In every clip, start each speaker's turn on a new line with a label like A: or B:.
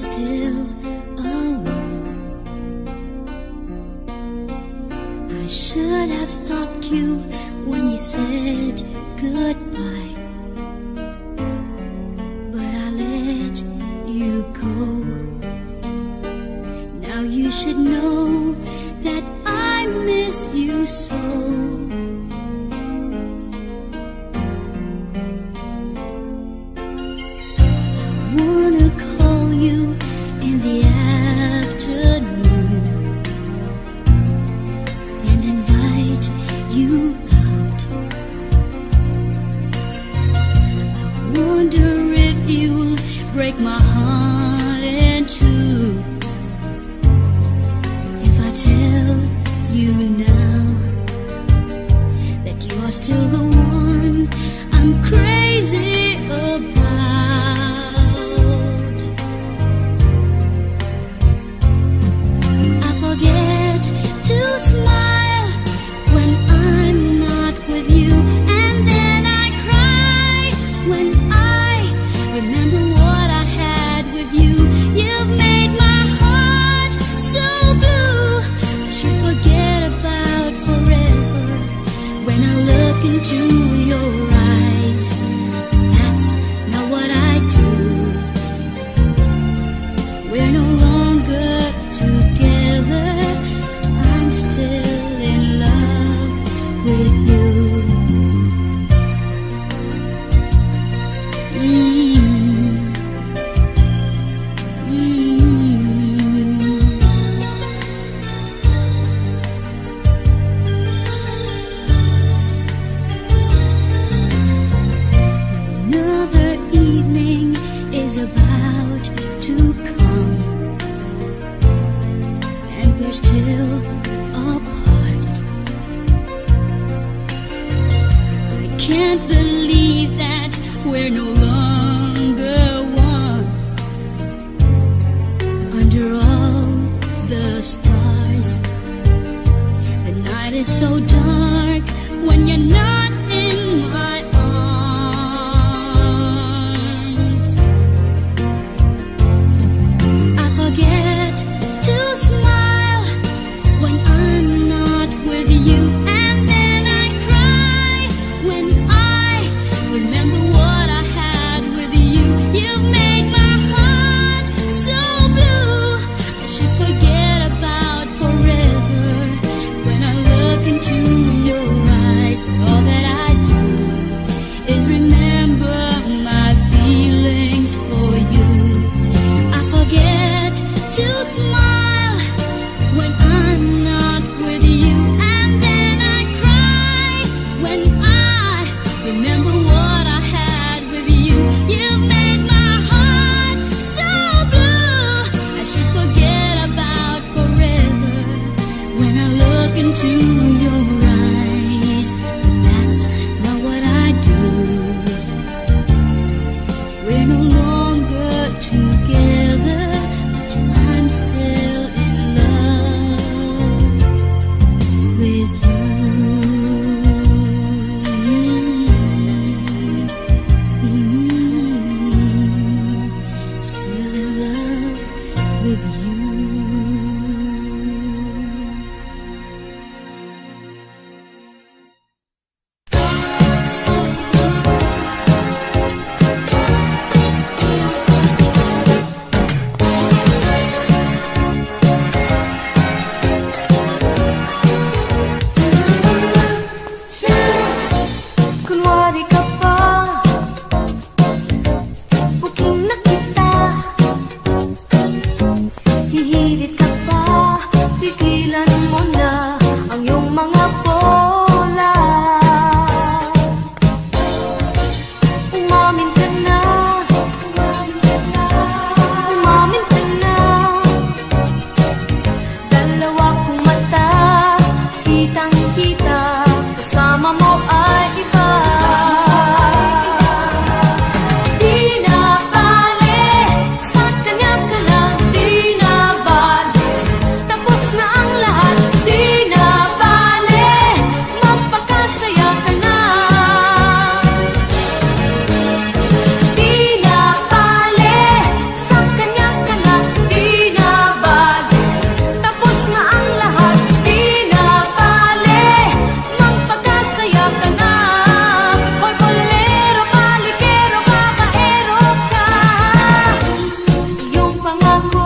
A: still alone. I should have stopped you
B: mamá.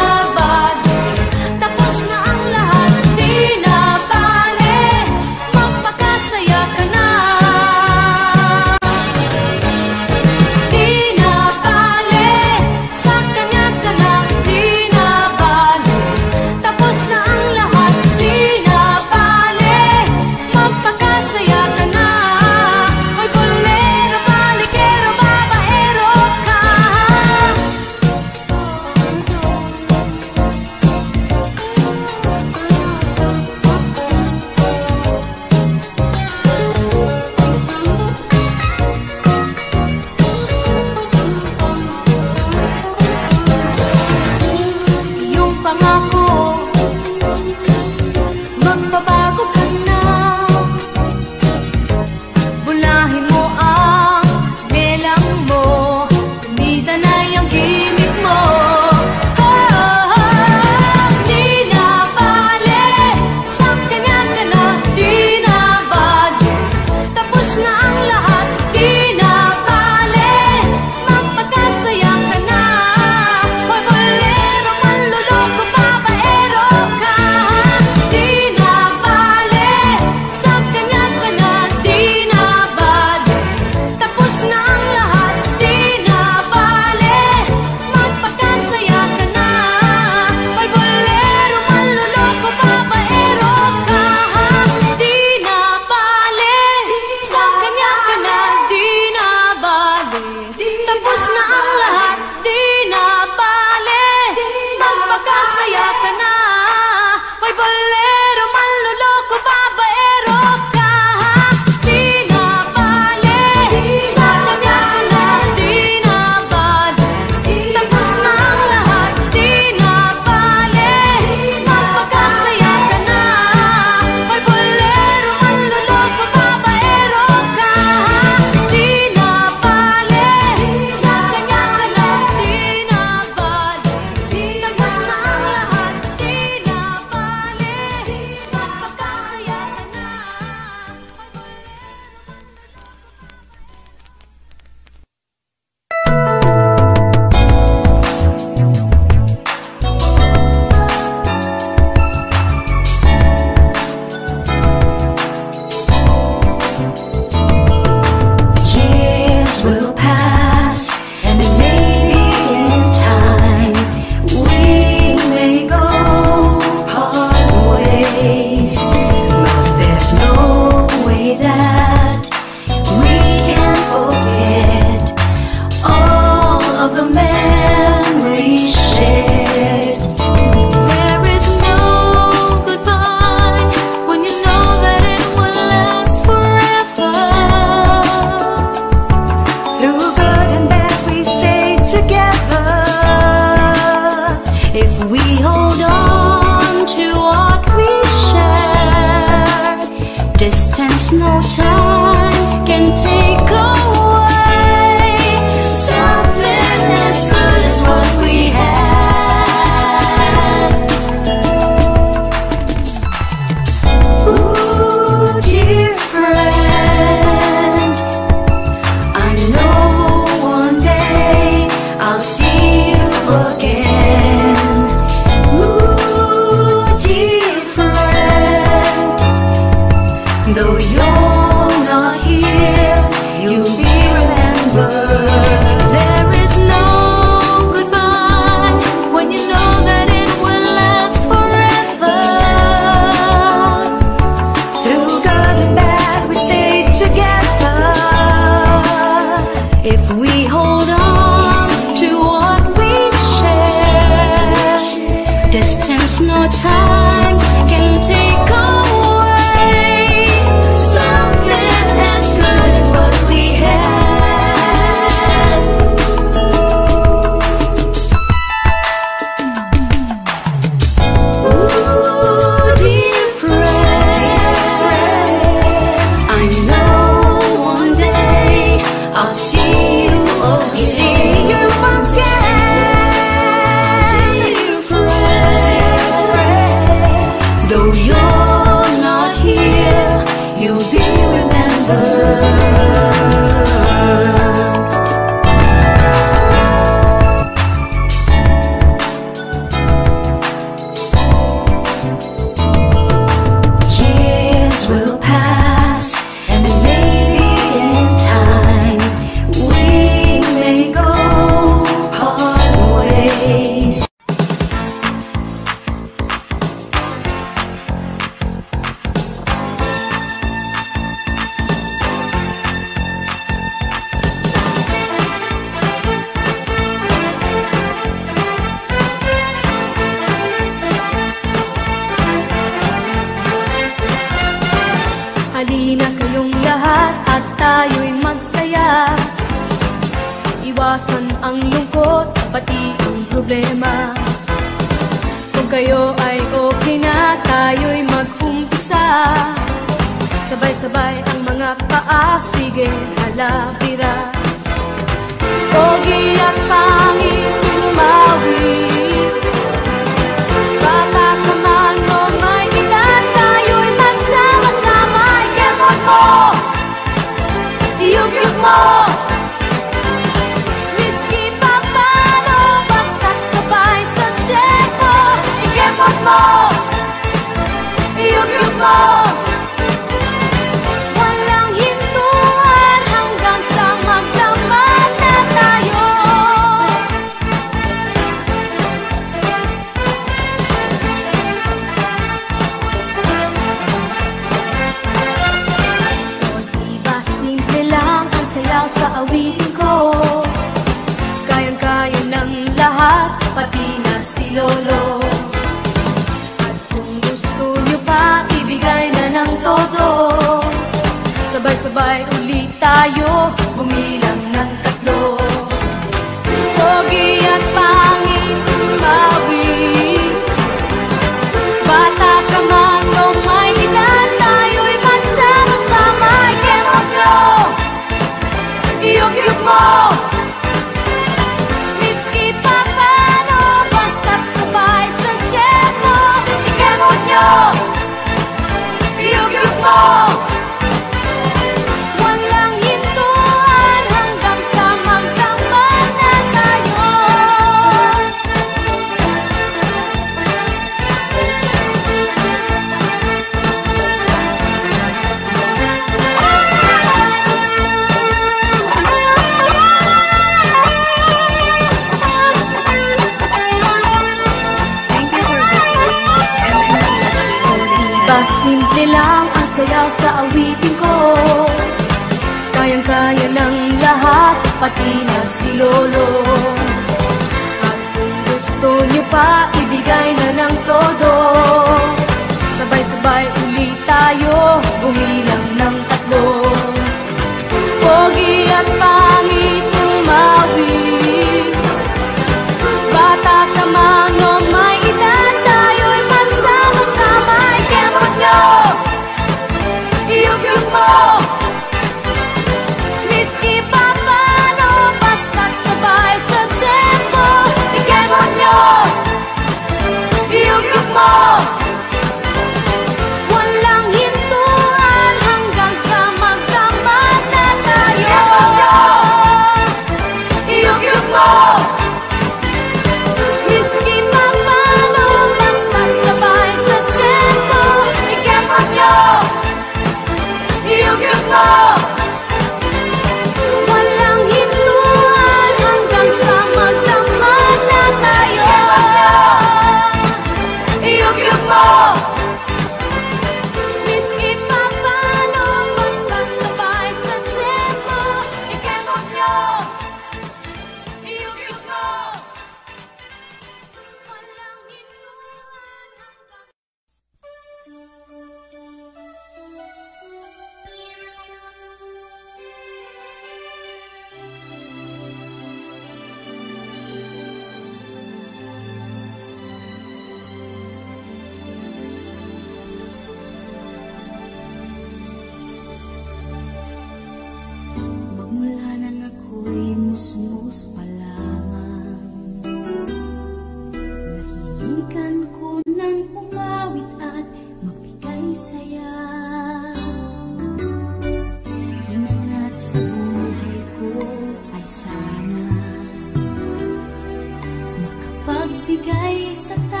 B: sa taas.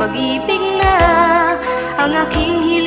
B: pag-ibig na ang aking hirap